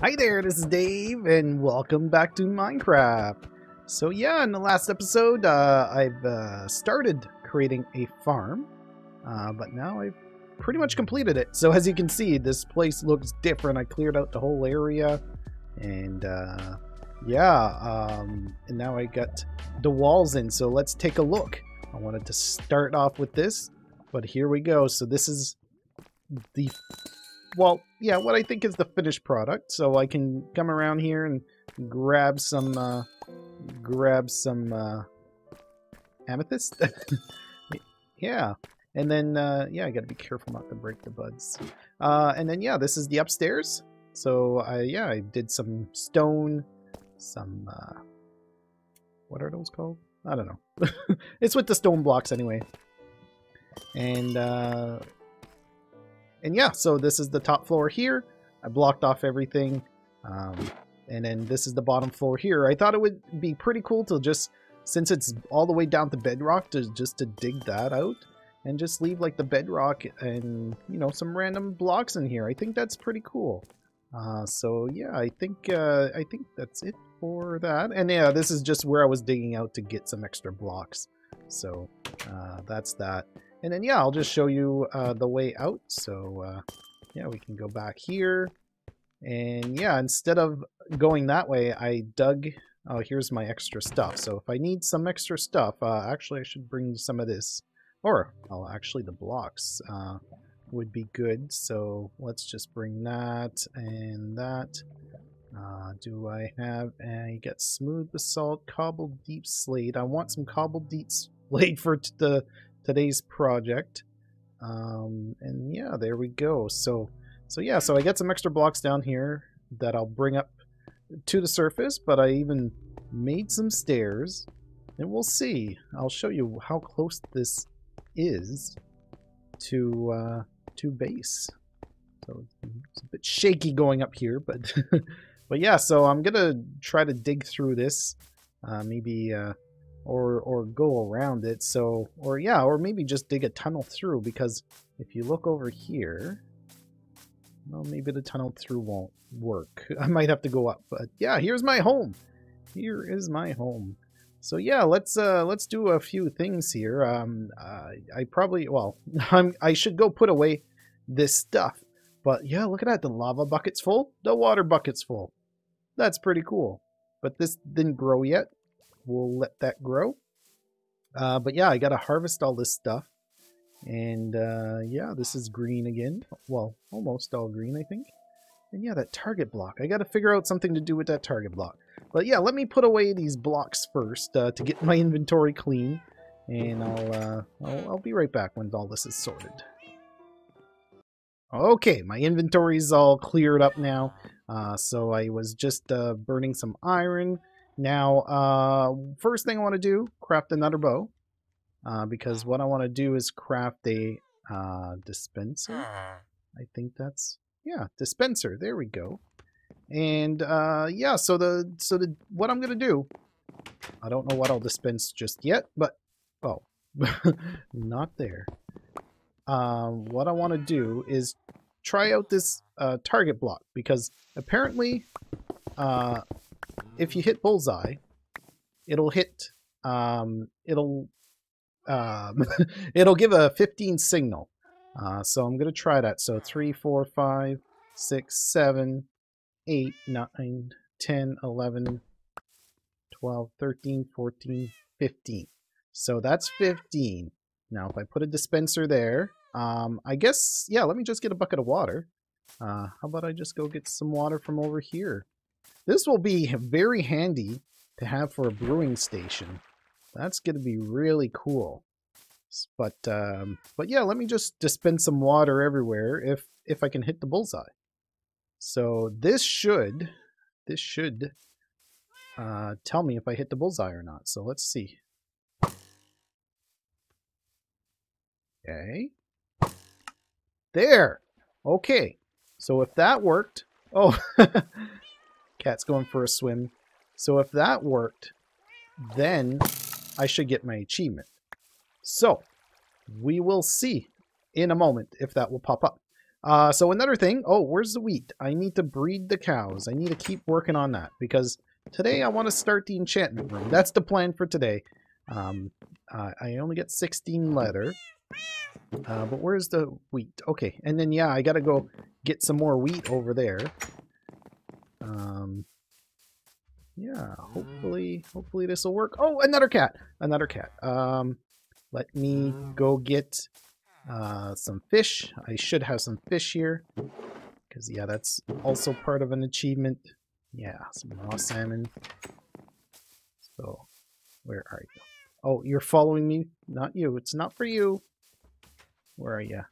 Hi there, this is Dave, and welcome back to Minecraft. So yeah, in the last episode, uh, I've uh, started creating a farm, uh, but now I've pretty much completed it. So as you can see, this place looks different. I cleared out the whole area, and uh, yeah, um, and now I got the walls in, so let's take a look. I wanted to start off with this, but here we go. So this is the well, yeah, what I think is the finished product. So I can come around here and grab some, uh, grab some, uh, amethyst. yeah. And then, uh, yeah, I gotta be careful not to break the buds. Uh, and then, yeah, this is the upstairs. So, I, yeah, I did some stone, some, uh, what are those called? I don't know. it's with the stone blocks anyway. And, uh, and yeah, so this is the top floor here. I blocked off everything. Um, and then this is the bottom floor here. I thought it would be pretty cool to just, since it's all the way down to bedrock, to just to dig that out and just leave like the bedrock and, you know, some random blocks in here. I think that's pretty cool. Uh, so yeah, I think, uh, I think that's it for that. And yeah, this is just where I was digging out to get some extra blocks. So uh, that's that. And then, yeah, I'll just show you uh, the way out. So, uh, yeah, we can go back here. And yeah, instead of going that way, I dug... Oh, here's my extra stuff. So if I need some extra stuff, uh, actually I should bring some of this. Or, oh, actually the blocks uh, would be good. So let's just bring that and that. Uh, do I have... I get smooth basalt, cobbled deepslate. I want some cobbled deep slate for the today's project. Um, and yeah, there we go. So, so yeah, so I get some extra blocks down here that I'll bring up to the surface, but I even made some stairs. And we'll see. I'll show you how close this is to uh, to base. So it's a bit shaky going up here, but but yeah. So I'm gonna try to dig through this. Uh, maybe uh, or or go around it. So or yeah or maybe just dig a tunnel through because if you look over here well maybe the tunnel through won't work. I might have to go up but yeah here's my home. Here is my home. So yeah let's uh let's do a few things here. Um uh, I probably well I'm I should go put away this stuff but yeah look at that the lava bucket's full the water bucket's full. That's pretty cool. But this didn't grow yet we'll let that grow. Uh, but yeah, I got to harvest all this stuff. And uh, yeah, this is green again. Well, almost all green, I think. And yeah, that target block. I got to figure out something to do with that target block. But yeah, let me put away these blocks first uh, to get my inventory clean. And I'll, uh, I'll, I'll be right back when all this is sorted. Okay, my inventory is all cleared up now. Uh, so I was just uh, burning some iron. Now, uh, first thing I want to do, craft another bow. Uh, because what I want to do is craft a uh, dispenser. I think that's, yeah, dispenser. There we go. And uh, yeah, so the so the what I'm gonna do, I don't know what I'll dispense just yet, but oh, not there. Um, what I want to do is try out this uh, target block because apparently uh, if you hit bullseye, it'll hit, um, it'll, um, it'll give a 15 signal. Uh, so I'm going to try that. So 3, 4, 5, 6, 7, 8, 9, 10, 11, 12, 13, 14, 15. So that's 15. Now, if I put a dispenser there, um, I guess, yeah, let me just get a bucket of water. Uh, how about I just go get some water from over here? This will be very handy to have for a brewing station. That's going to be really cool. But um, but yeah, let me just dispense some water everywhere if if I can hit the bullseye. So this should this should uh, tell me if I hit the bullseye or not. So let's see. Okay. There. Okay. So if that worked, oh, Cat's going for a swim. So if that worked, then I should get my achievement. So we will see in a moment if that will pop up. Uh, so another thing. Oh, where's the wheat? I need to breed the cows. I need to keep working on that because today I want to start the enchantment room. That's the plan for today. Um, uh, I only get 16 leather. Uh, but where's the wheat? Okay, and then yeah, I gotta go get some more wheat over there. Um, yeah, hopefully, hopefully this will work. Oh, another cat, another cat. Um, let me go get uh, some fish. I should have some fish here. Because, yeah, that's also part of an achievement. Yeah, some raw salmon. So, where are you? Oh, you're following me? Not you. It's not for you. Where are you?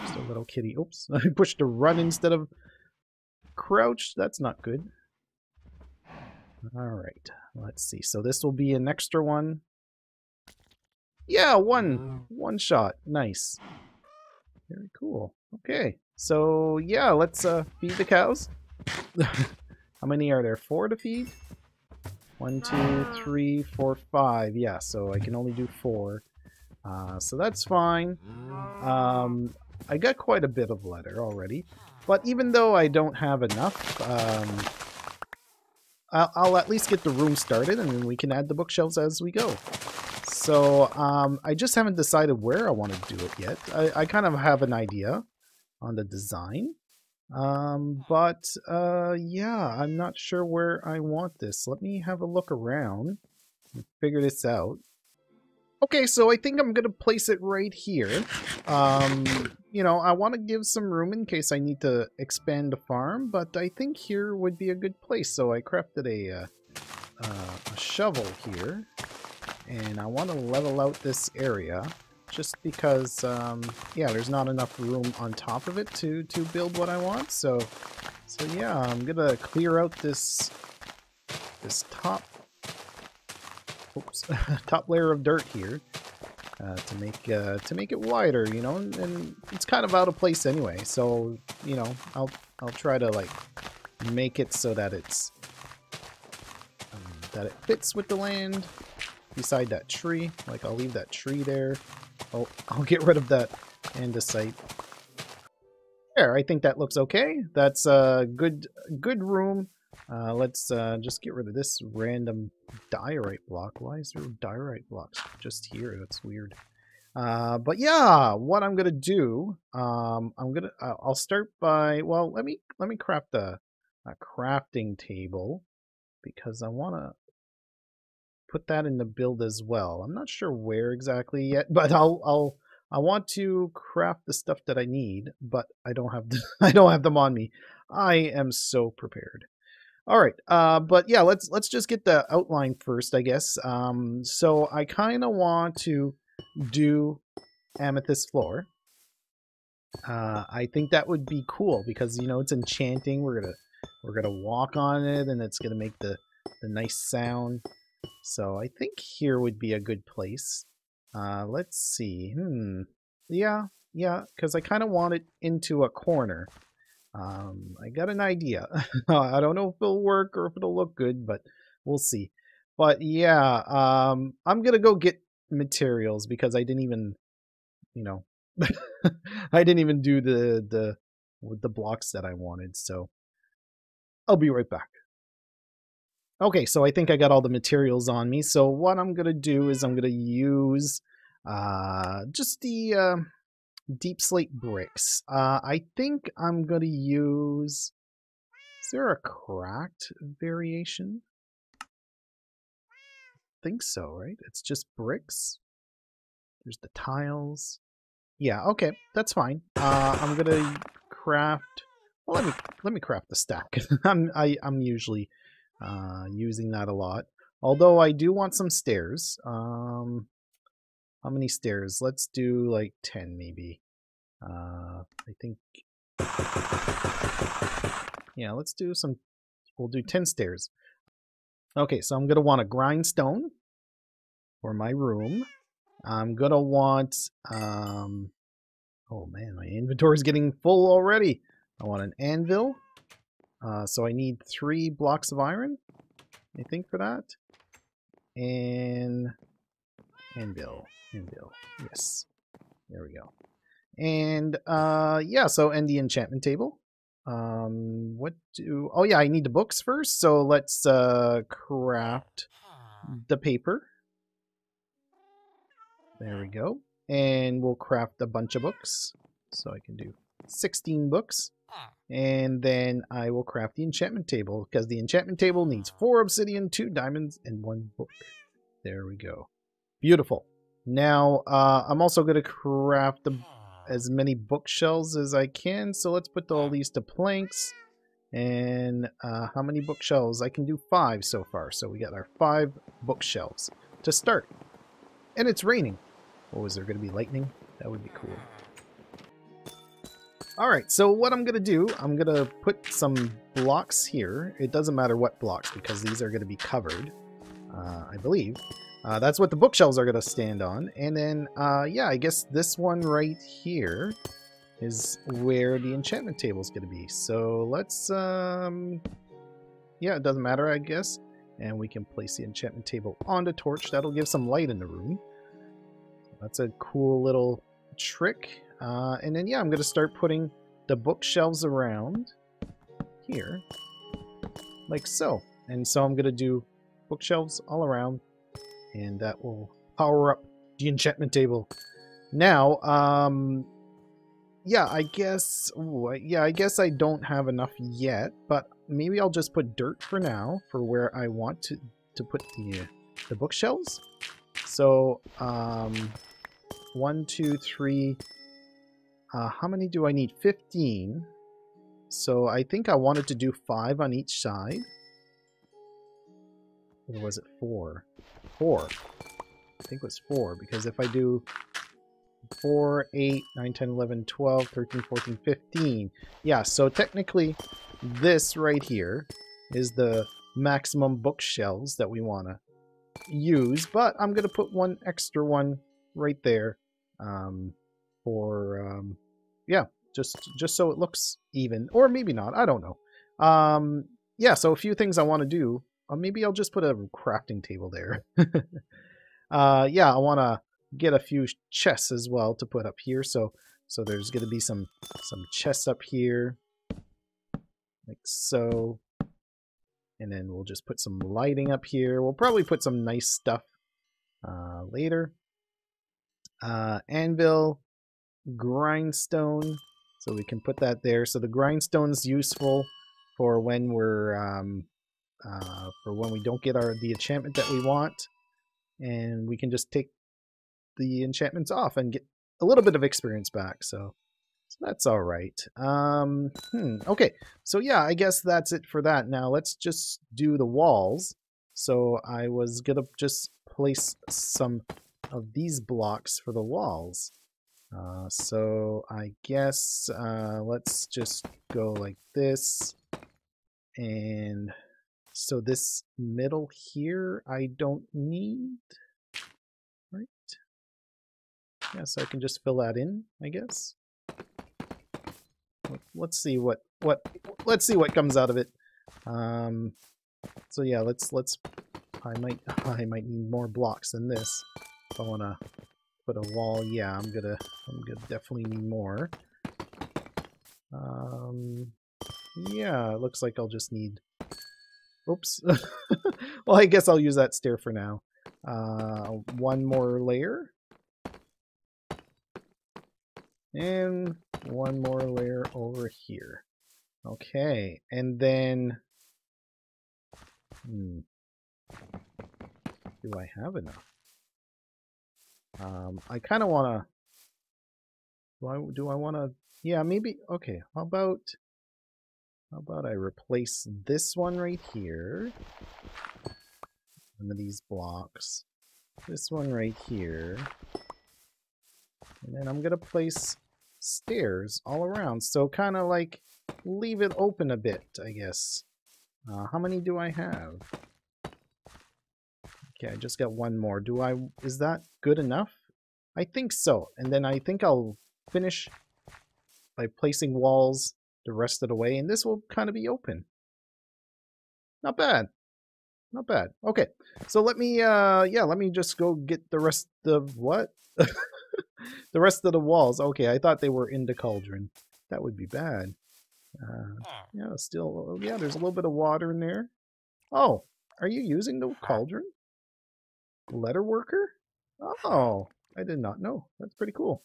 Just a little kitty. Oops. I pushed to run instead of crouch. That's not good. Alright. Let's see. So this will be an extra one. Yeah, one. One shot. Nice. Very cool. Okay. So, yeah, let's uh, feed the cows. How many are there? Four to feed? One, two, three, four, five. Yeah, so I can only do four. Uh, so that's fine. Um, I got quite a bit of leather already. But even though I don't have enough, um, I'll, I'll, at least get the room started and then we can add the bookshelves as we go. So um, I just haven't decided where I want to do it yet. I, I kind of have an idea on the design. Um, but uh, yeah, I'm not sure where I want this. Let me have a look around and figure this out. Okay, so I think I'm going to place it right here. Um, you know, I want to give some room in case I need to expand the farm, but I think here would be a good place. So I crafted a, uh, uh, a shovel here, and I want to level out this area just because, um, yeah, there's not enough room on top of it to, to build what I want. So, so yeah, I'm going to clear out this, this top oops, top layer of dirt here uh, to make uh, to make it wider, you know, and, and, it's kind of out of place anyway. So you know, I'll I'll try to like make it so that it's um, that it fits with the land beside that tree. Like I'll leave that tree there. Oh, I'll get rid of that andesite. There, I think that looks okay. That's a good good room uh, let's uh, just get rid of this random diorite block. Why is there diorite blocks just here? That's weird. Uh, but yeah, what I'm gonna do, um, I'm gonna, uh, I'll start by, well, let me, let me craft a, a crafting table because I want to put that in the build as well. I'm not sure where exactly yet, but I'll, I'll, I want to craft the stuff that I need, but I don't have, the, I don't have them on me. I am so prepared. All right, uh, but yeah, let's let's just get the outline first, I guess. Um, so I kind of want to do amethyst floor. Uh, I think that would be cool because you know it's enchanting. We're gonna we're gonna walk on it, and it's gonna make the the nice sound. So I think here would be a good place. Uh, let's see. Hmm. Yeah, yeah, because I kind of want it into a corner. Um, I got an idea. I don't know if it'll work or if it'll look good, but we'll see. But yeah, um, I'm gonna go get materials because I didn't even, you know, I didn't even do the the the blocks that I wanted. So I'll be right back. Okay, so I think I got all the materials on me. So what I'm gonna do is I'm gonna use uh, just the uh, deepslate bricks. Uh, I think I'm going to use... Is there a cracked variation? I think so, right? It's just bricks. There's the tiles. Yeah, okay, that's fine. Uh, I'm gonna craft. Well, let me let me craft the stack. I'm I, I'm usually uh, using that a lot. Although I do want some stairs. Um, how many stairs? Let's do like 10 maybe. Uh, I think... Yeah, let's do some... We'll do 10 stairs. Okay, so I'm going to want a grindstone for my room. I'm going to want... Um, oh man, my inventory is getting full already. I want an anvil. Uh, so I need three blocks of iron, I think, for that. And anvil, anvil, yes. There we go. And uh, yeah, so and the enchantment table. Um, what do? Oh yeah, I need the books first. So let's uh, craft the paper. There we go. And we'll craft a bunch of books. So I can do 16 books. And then I will craft the enchantment table because the enchantment table needs four obsidian, two diamonds, and one book. There we go. Beautiful. Now, uh, I'm also going to craft the, as many bookshelves as I can. So let's put all these to planks. And uh, how many bookshelves? I can do five so far. So we got our five bookshelves to start. And it's raining. Oh, is there going to be lightning? That would be cool. Alright, so what I'm going to do, I'm going to put some blocks here. It doesn't matter what blocks because these are going to be covered, uh, I believe. Uh, that's what the bookshelves are going to stand on. And then, uh, yeah, I guess this one right here is where the enchantment table is going to be. So let's, um, yeah, it doesn't matter, I guess. And we can place the enchantment table on the torch. That'll give some light in the room. That's a cool little trick. Uh, and then, yeah, I'm going to start putting the bookshelves around here, like so. And so I'm going to do bookshelves all around, and that will power up the enchantment table. Now, um, yeah, I guess, ooh, yeah, I guess I don't have enough yet, but maybe I'll just put dirt for now for where I want to, to put the, the bookshelves. So, um, one, two, three, uh, how many do I need? 15. So I think I wanted to do 5 on each side. Or was it 4? 4. I think it was 4, because if I do 4, 8, 9, 10, 11, 12, 13, 14, 15. Yeah, so technically this right here is the maximum bookshelves that we want to use, but I'm going to put one extra one right there um, for um, yeah, just just so it looks even, or maybe not. I don't know. Um, yeah, so a few things I want to do. Uh, maybe I'll just put a crafting table there. uh, yeah, I want to get a few chests as well to put up here. So so there's going to be some some chests up here, like so. And then we'll just put some lighting up here. We'll probably put some nice stuff uh, later. Uh, anvil, grindstone. So we can put that there. So the grindstone is useful for when we're um, uh, for when we don't get our the enchantment that we want, and we can just take the enchantments off and get a little bit of experience back. So, so that's all right. Um, hmm, okay, so yeah, I guess that's it for that. Now let's just do the walls. So I was gonna just place some of these blocks for the walls. Uh, so I guess uh, let's just go like this. And so this middle here, I don't need, right? Yeah, so I can just fill that in, I guess. Let's see what, what, let's see what comes out of it. Um, so yeah, let's, let's, I might, I might need more blocks than this. If I want to put a wall, yeah, I'm gonna, I'm gonna definitely need more. Um, yeah, it looks like I'll just need, oops. well, I guess I'll use that stair for now. Uh, one more layer. And one more layer over here. Okay, and then, hmm, do I have enough? Um, I kind of want to. Do I do I want to? Yeah, maybe. Okay. How about? How about I replace this one right here? One of these blocks. This one right here. And then I'm gonna place stairs all around. So kind of like leave it open a bit, I guess. Uh, how many do I have? Okay, I just got one more. Do I... Is that good enough? I think so. And then I think I'll finish by placing walls the rest of the way. And this will kind of be open. Not bad. Not bad. Okay. So let me, uh, yeah, let me just go get the rest of what? the rest of the walls. Okay, I thought they were in the cauldron. That would be bad. Uh, yeah, still, yeah, there's a little bit of water in there. Oh, are you using the cauldron? Leatherworker? Oh, I did not know. That's pretty cool.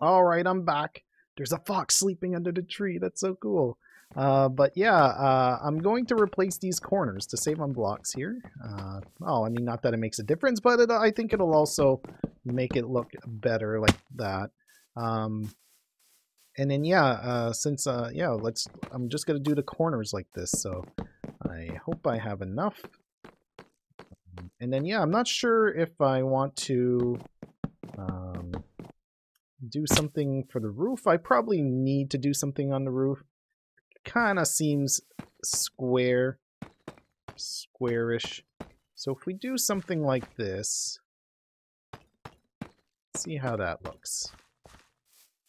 All right, I'm back. There's a fox sleeping under the tree. That's so cool. Uh, but yeah, uh, I'm going to replace these corners to save on blocks here. Uh, oh, I mean, not that it makes a difference, but it, I think it'll also make it look better like that. Um, and then yeah, uh, since uh, yeah, let's. I'm just gonna do the corners like this. So I hope I have enough. And then yeah, I'm not sure if I want to do something for the roof. I probably need to do something on the roof. Kind of seems square, squarish. So if we do something like this, see how that looks.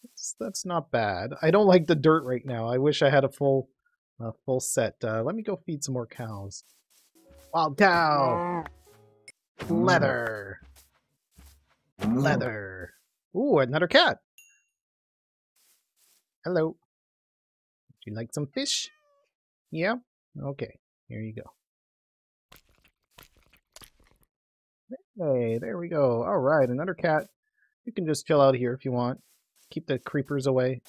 That's, that's not bad. I don't like the dirt right now. I wish I had a full a full set. Uh, let me go feed some more cows. Wild cow! Leather! Leather! Ooh, another cat! Hello. Would you like some fish? Yeah? Okay, here you go. Hey, there we go. Alright, another cat. You can just chill out here if you want. Keep the creepers away.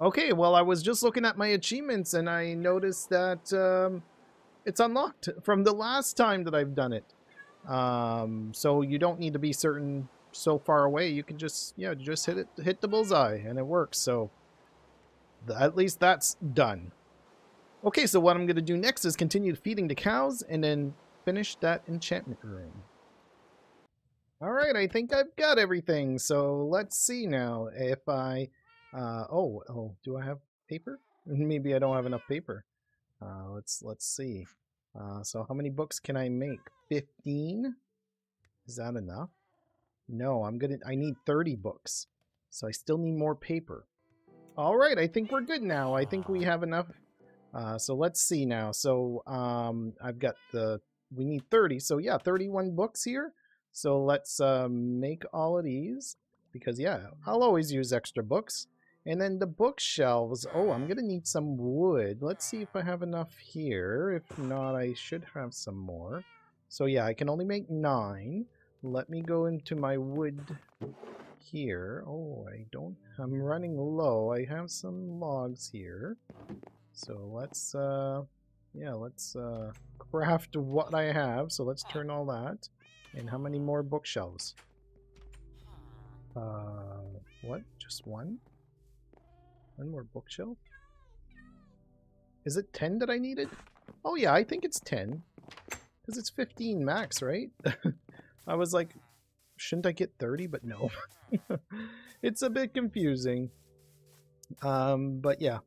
Okay, well, I was just looking at my achievements and I noticed that um, it's unlocked from the last time that I've done it. Um, so you don't need to be certain so far away. You can just, yeah, just hit it, hit the bullseye and it works. So at least that's done. Okay, so what I'm going to do next is continue feeding the cows and then finish that enchantment room. Alright, I think I've got everything. So let's see now if I uh, oh, oh, do I have paper? Maybe I don't have enough paper. Uh, let's let's see. Uh, so how many books can I make? 15? Is that enough? No, I'm gonna. I need 30 books. So I still need more paper. All right, I think we're good now. I think we have enough. Uh, so let's see now. So um, I've got the. We need 30. So yeah, 31 books here. So let's um, make all of these because yeah, I'll always use extra books. And then the bookshelves. Oh, I'm going to need some wood. Let's see if I have enough here. If not, I should have some more. So yeah, I can only make nine. Let me go into my wood here. Oh, I don't... I'm running low. I have some logs here. So let's, uh... Yeah, let's, uh... Craft what I have. So let's turn all that. And how many more bookshelves? Uh... What? Just one? One more bookshelf? Is it 10 that I needed? Oh yeah, I think it's 10. Because it's 15 max, right? I was like, shouldn't I get 30? But no. it's a bit confusing. Um, but yeah.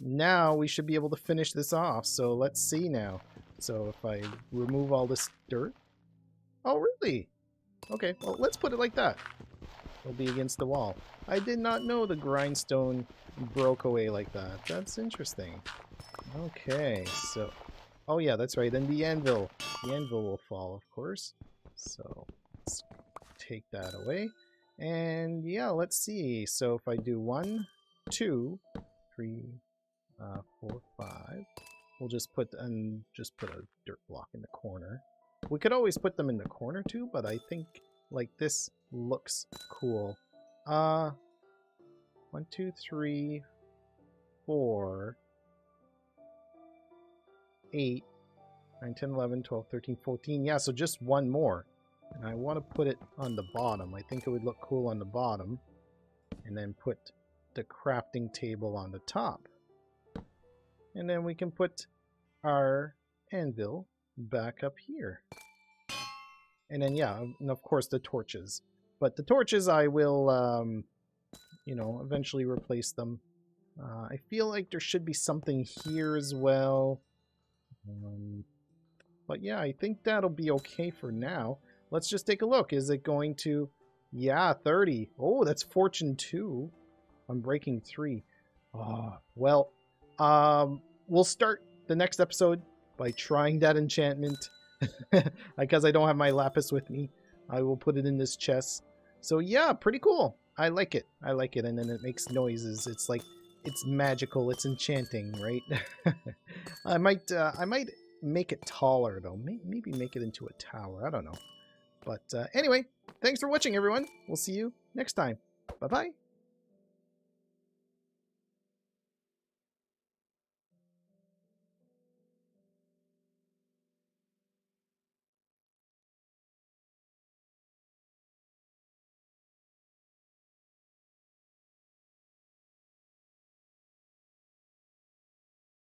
Now we should be able to finish this off. So let's see now. So if I remove all this dirt. Oh, really? Okay, well, let's put it like that. It'll be against the wall. I did not know the grindstone broke away like that. That's interesting. Okay, so... Oh yeah, that's right. Then the anvil. The anvil will fall, of course. So, let's take that away. And yeah, let's see. So if I do one, two, three, uh, four, five, we'll just put and just put a dirt block in the corner. We could always put them in the corner too, but I think like this looks cool. Uh, one, two, three, four, eight, nine, 10, 11, 12, 13, 14. Yeah, so just one more. And I want to put it on the bottom. I think it would look cool on the bottom. And then put the crafting table on the top. And then we can put our anvil back up here. And then, yeah, and of course the torches. But the torches I will, um, you know, eventually replace them. Uh, I feel like there should be something here as well. Um, but yeah, I think that'll be okay for now. Let's just take a look. Is it going to... Yeah, 30. Oh, that's Fortune 2. I'm breaking three. Oh, well, um, we'll start the next episode by trying that enchantment. because I don't have my lapis with me. I will put it in this chest. So yeah, pretty cool. I like it. I like it. And then it makes noises. It's like, it's magical. It's enchanting, right? I might, uh, I might make it taller though. Maybe make it into a tower. I don't know. But uh, anyway, thanks for watching, everyone. We'll see you next time. Bye-bye.